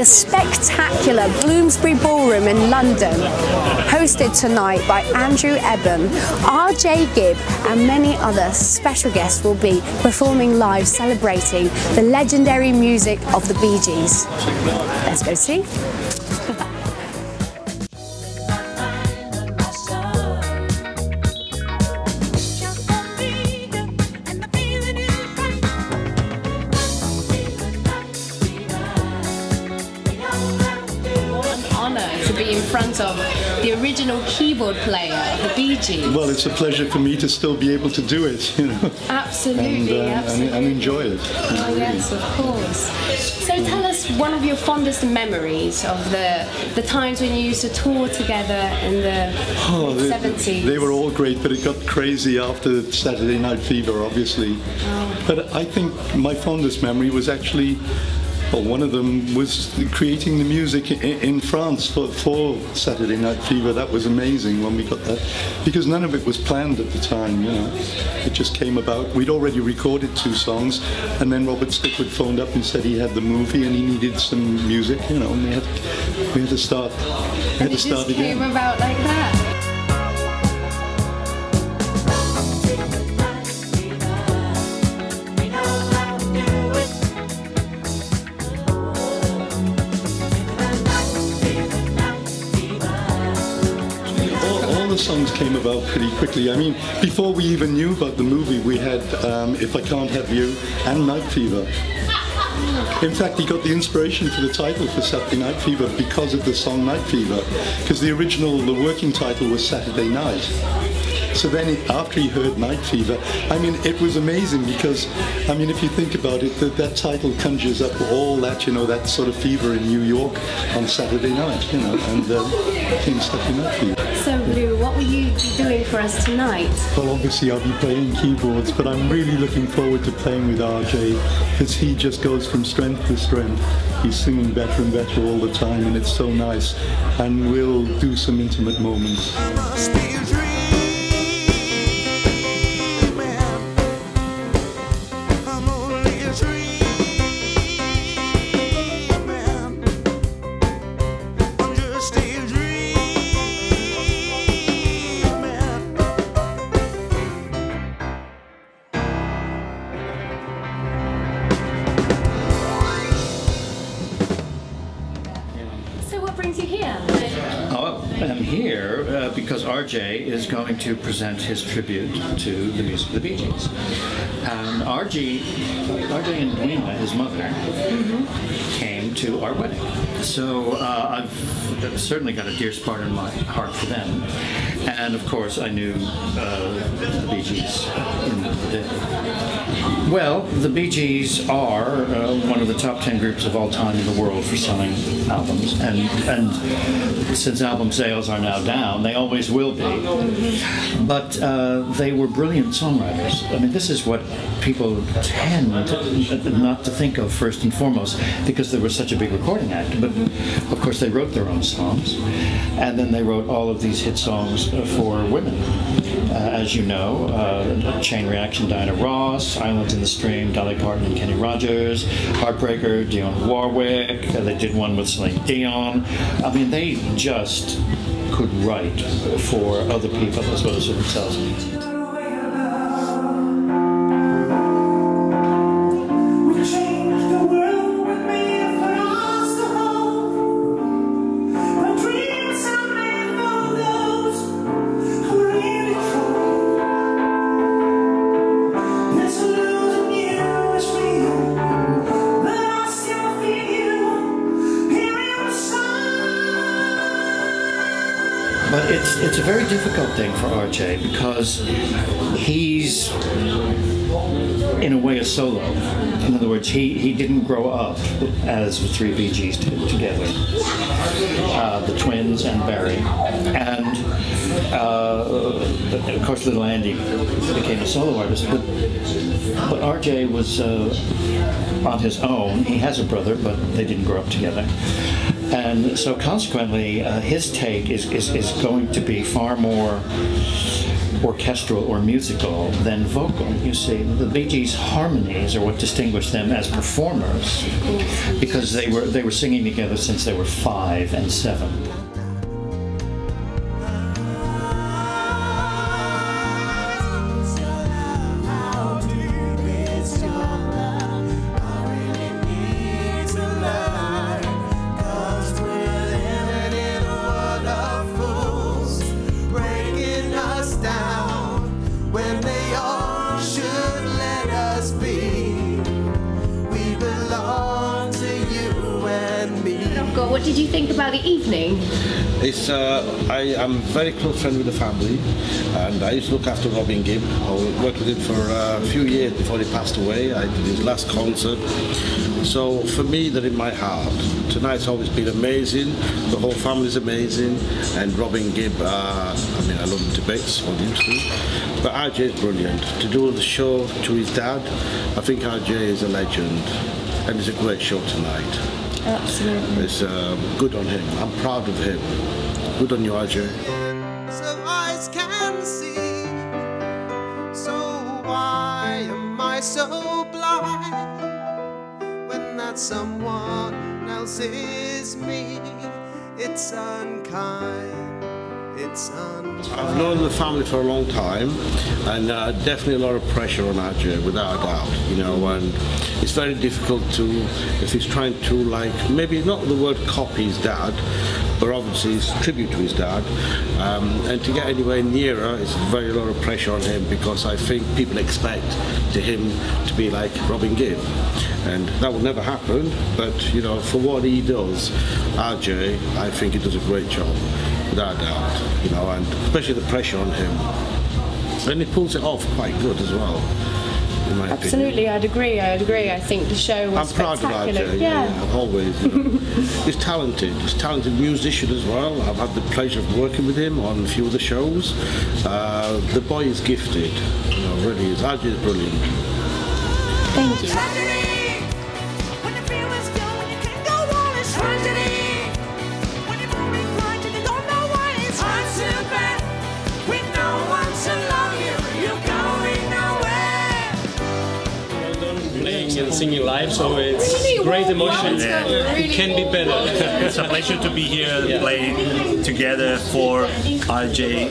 the spectacular Bloomsbury Ballroom in London. Hosted tonight by Andrew Ebbon, RJ Gibb, and many other special guests will be performing live celebrating the legendary music of the Bee Gees. Let's go see. Of the original keyboard player the Bee Gees. Well, it's a pleasure for me to still be able to do it, you know. Absolutely, and, uh, absolutely. And, and, enjoy it. Oh, yes, of course. So tell us one of your fondest memories of the the times when you used to tour together in the oh, 70s. They were all great, but it got crazy after Saturday Night Fever, obviously. Oh. But I think my fondest memory was actually well, one of them was creating the music in, France for, for, Saturday Night Fever. That was amazing when we got that, because none of it was planned at the time. You know, it just came about. We'd already recorded two songs, and then Robert Stigwood phoned up and said he had the movie and he needed some music. You know, and we had we had to start. We had and to start just again. Came about like that. Songs came about pretty quickly. I mean, before we even knew about the movie, we had um, If I Can't Have You and Night Fever. In fact, he got the inspiration for the title for Saturday Night Fever because of the song Night Fever, because the original, the working title was Saturday Night. So then after he heard Night Fever, I mean, it was amazing because, I mean, if you think about it, that, that title conjures up all that, you know, that sort of fever in New York on Saturday night, you know, and uh, things Saturday Night Fever. So, Blue, what will you be doing for us tonight? Well, obviously I'll be playing keyboards, but I'm really looking forward to playing with RJ because he just goes from strength to strength. He's singing better and better all the time, and it's so nice. And we'll do some intimate moments. Going to present his tribute to the music of the Bee Gees. And RJ, RJ and Dwina, his mother, mm-hmm. came to our wedding. So uh, I've certainly got a dear spot in my heart for them. And of course, I knew uh, the Bee Gees in the day. Well, the Bee Gees are uh, one of the top 10 groups of all time in the world for selling albums. And, and since album sales are now down, they always will be. But uh, they were brilliant songwriters. I mean, this is what people tend to, not to think of first and foremost because they were such a big recording act. But of course, they wrote their own songs. And then they wrote all of these hit songs for women. Uh, as you know, uh, Chain Reaction, Diana Ross, Islands in the Stream, Dolly Parton and Kenny Rogers, Heartbreaker, Dionne Warwick. Uh, they did one with Celine Dion. I mean, they just could write for other people as well as for themselves. Difficult thing for RJ because he's in a way a solo. In other words, he, he didn't grow up as the three Gees did together, uh, the twins and Barry. And uh, of course, little Andy became a solo artist, but, but RJ was uh, on his own. He has a brother, but they didn't grow up together. And so consequently, uh, his take is, is, is going to be far more orchestral or musical than vocal. You see, the Bee Gees' harmonies are what distinguish them as performers because they were they were singing together since they were five and seven. Uh, I, I'm very close friend with the family, and I used to look after Robin Gibb. I worked with him for uh, a few years before he passed away. I did his last concert. So for me, they're in my heart. Tonight's always been amazing. The whole family's amazing, and Robin Gibb. Uh, I mean, I love him to bits, what he used to. But RJ is brilliant. To do the show to his dad, I think RJ is a legend, and it's a great show tonight. Absolutely. It's uh, good on him. I'm proud of him. Good on you, RJ. So eyes can see. So why am I so blind when that someone else is me? It's unkind. It's unkind. I've known the family for a long time, and uh, definitely a lot of pressure on RJ, without a doubt. You know, and it's very difficult to, if he's trying to like, maybe not the word copy his dad, but obviously tribute to his dad, um, and to get anywhere nearer, it's very lot of pressure on him because I think people expect to him to be like Robin Gibb, and that will never happen. But you know, for what he does, RJ, I think he does a great job without doubt, you know, and especially the pressure on him. And he pulls it off quite good as well, Absolutely, I'd agree. I'd agree. I think the show was I'm proud of spectacular. RJ, yeah, yeah, always. you know. He's talented, he's a talented musician as well. I've had the pleasure of working with him on a few of the shows. Uh, the boy is gifted, you know, really is. RJ is brilliant. Thank you. And singing live, so it's Really great warm emotion. welcome, really It can be better. It's a pleasure to be here and play together for RJ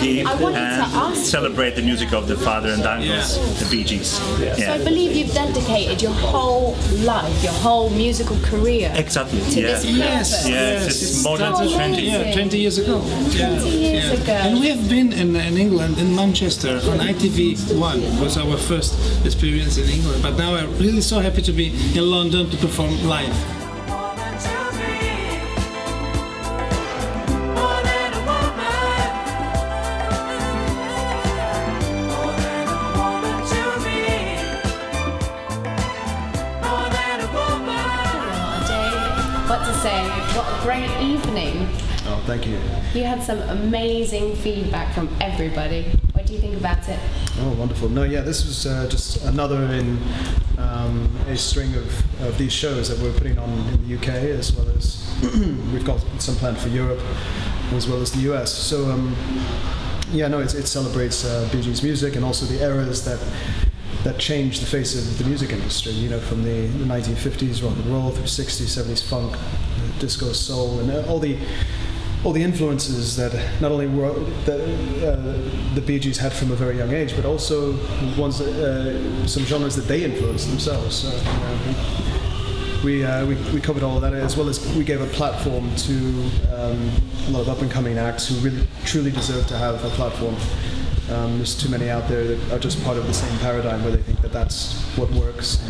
Gibb I to and celebrate the music of the father and uncles, the Bee Gees. So I believe you've dedicated your whole life, your whole musical career Exactly. to yeah. this purpose. Yes, it's more than so 20. amazing. Yeah, 20 years ago. 20 years ago. And we have been in, in England, in Manchester, on ITV1 was our first experience in England. But now I'm really so happy to be in London to perform live. More to me. More than a woman. More than a woman to me. More than a woman. Jay, what to say? What a great evening. Oh, thank you. You had some amazing feedback from everybody. What do you think about it? Oh, wonderful. No, yeah, this was uh, just another in um, a string of, of these shows that we're putting on in the UK, as well as we've got some planned for Europe, as well as the US. So, um, yeah, no, it, it celebrates uh, Bee Gees music and also the eras that that changed the face of the music industry. You know, from the, the 1950s rock and roll through 60s, 70s funk, disco, soul, and uh, all the all the influences that not only were that uh, the Bee Gees had from a very young age, but also ones that, uh, some genres that they influenced themselves. So, we, uh, we, we covered all of that as well as we gave a platform to um, a lot of up and coming acts who really truly deserve to have a platform. Um, there's too many out there that are just part of the same paradigm where they think that that's what works.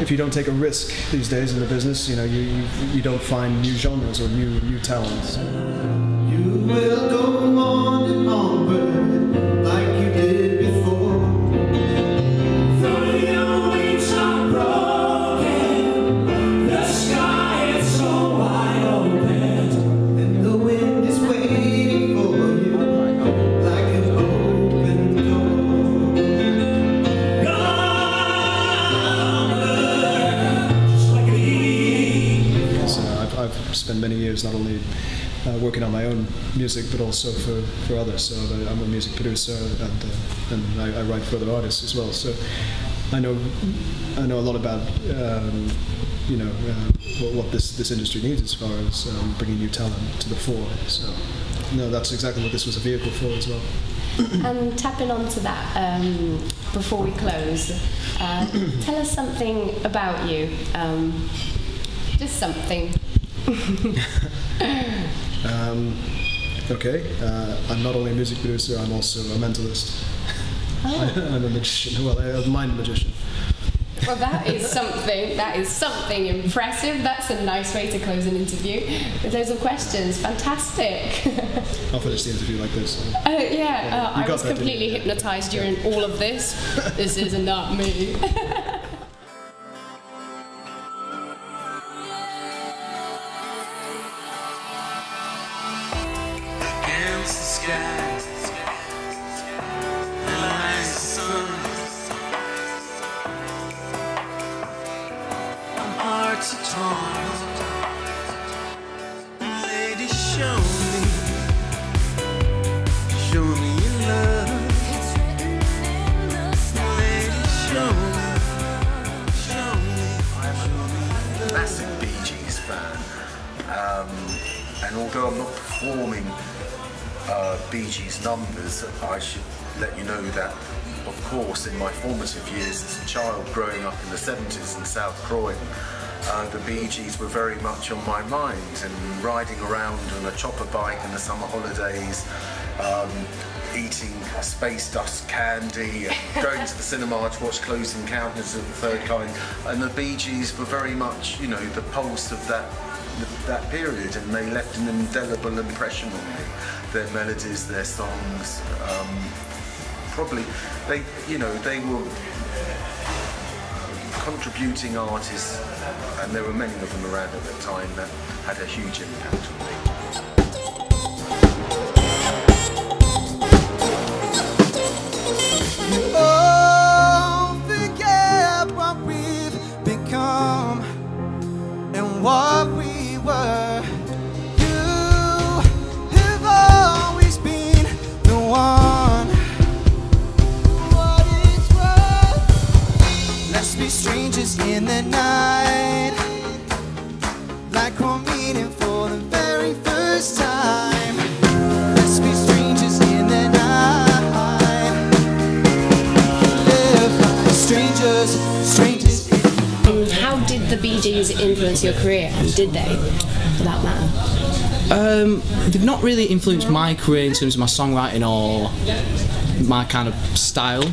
If you don't take a risk these days in the business, you know you, you, you don't find new genres or new new talents. My own music, but also for, for others. So I'm a music producer and, uh, and I, I write for other artists as well. So I know I know a lot about um, you know uh, what, what this this industry needs as far as um, bringing new talent to the fore. So no, that's exactly what this was a vehicle for as well. And tapping onto that um, before we close, uh, tell us something about you. Um, just something. Um, okay, uh, I'm not only a music producer, I'm also a mentalist. I'm a magician, well, a mind magician. Well, that is something. That is something impressive. That's a nice way to close an interview. With loads of questions. Fantastic. I'll finish the interview like this. Uh, yeah, uh, I got was completely you? hypnotized during all of this. this is not me. um, and although I'm not performing uh, Bee Gees numbers, I should let you know that, of course, in my formative years as a child growing up in the 70s in South Croydon, uh, the Bee Gees were very much on my mind and riding around on a chopper bike in the summer holidays, um, eating space dust candy, and going to the cinema to watch Close Encounters of the Third Kind, and the Bee Gees were very much, you know, the pulse of that that period, and they left an indelible impression on me. Their melodies, their songs, um, probably they, you know, they were contributing artists, and there were many of them around at the time that had a huge impact on me. Strangers night, like we're meeting for the very first time. Let's be strangers in the night. Live like strangers, strangers. And how did the Bee Gees influence your career? Did they, for that matter? Um, they've not really influenced my career in terms of my songwriting or my kind of style,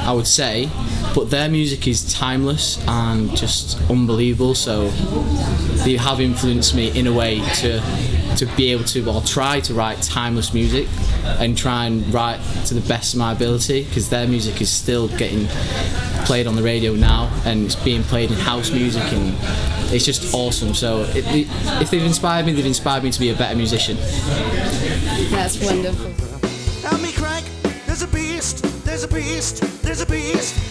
I would say. But their music is timeless and just unbelievable. So they have influenced me in a way to to be able to or try to write timeless music and try and write to the best of my ability because their music is still getting played on the radio now and it's being played in house music and it's just awesome so it, it, if they've inspired me they've inspired me to be a better musician That's wonderful. Help me crank. There's a beast. There's a beast. There's a beast.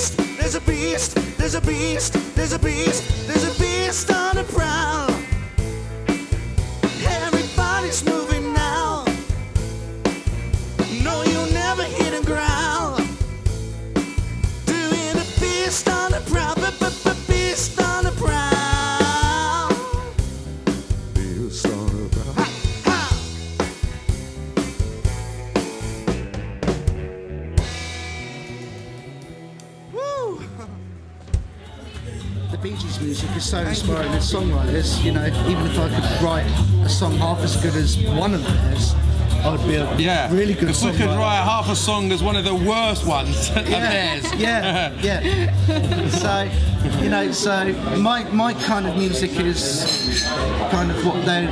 There's a beast. There's a beast. There's a beast. There's a beast. There's a beast on the prowl. So inspiring as songwriters. You know, even if I could write a song half as good as one of theirs, I would be a Yeah. really good If we could songwriter. write half a song as one of the worst ones of theirs. yeah, yeah. So, you know, so my my kind of music is kind of what they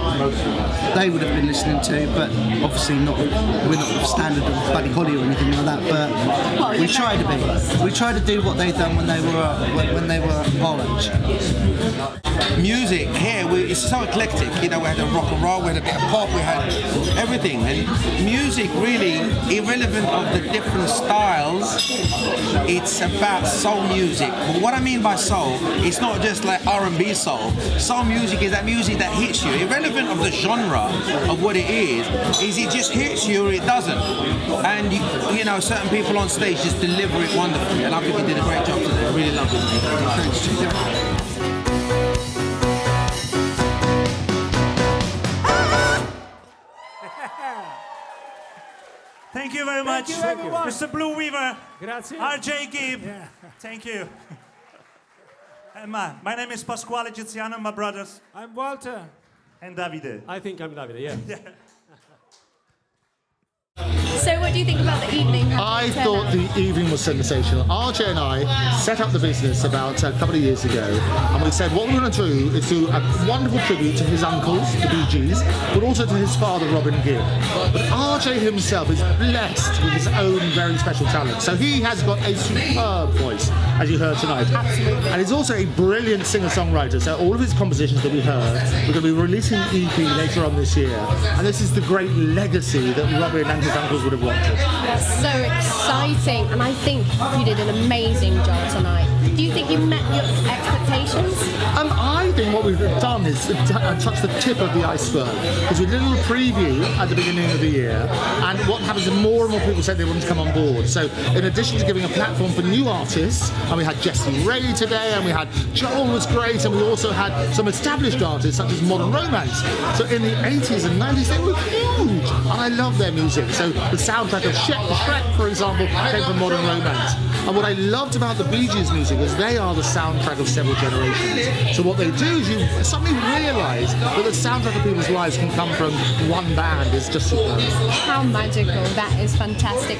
they would have been listening to, but obviously not. We're not standard of Buddy Holly or anything like that. But we try to be. We try to do what they done when they were uh, when, when they were our age. Music here we, it's so eclectic. You know, we had a rock and roll, we had a bit of pop, we had everything, and music really, irrelevant of the different styles, it's about soul music. But what I mean by soul, it's not just like R&B soul. Soul music is that music that hits you, irrelevant of the genre of what it is. Is it just hits you or it doesn't? And you, you know, certain people on stage just deliver it wonderfully, and I think you did a great job today. Really loved it. Thank you very much, you. Mr. Blue Weaver. Grazie. RJ Gibb. Thank you. And my, name is Pasquale Giziano, my brothers. I'm Walter. And Davide. I think I'm Davide, yeah. What do you think about the evening? I thought the evening was sensational. RJ and I set up the business about a couple of years ago, and we said what we're going to do is do a wonderful tribute to his uncles, the Bee Gees, but also to his father, Robin Gibb. But RJ himself is blessed with his own very special talent. So he has got a superb voice, as you heard tonight. Absolutely. And he's also a brilliant singer-songwriter. So all of his compositions that we heard, we're going to be releasing an EP later on this year. And this is the great legacy that Robin and his uncles would have wanted. That's so exciting, and I think you did an amazing job tonight. Do you think you met your expectations? Um, I think what we've done is t- uh, touch the tip of the iceberg because we did a little preview at the beginning of the year, and what happens is more and more people said they wanted to come on board. So, in addition to giving a platform for new artists, and we had Jessie Ray today, and we had Joel was great, and we also had some established artists such as Modern Romance. So, in the 80s and 90s, they were huge, and I love their music. So, the soundtrack of Shrek, for example, came from Modern Romance. And what I loved about the Bee Gees music is they are the soundtrack of several generations. So what they do is you suddenly realise that the soundtrack of people's lives can come from one band. It's just superb. How magical! That is fantastic.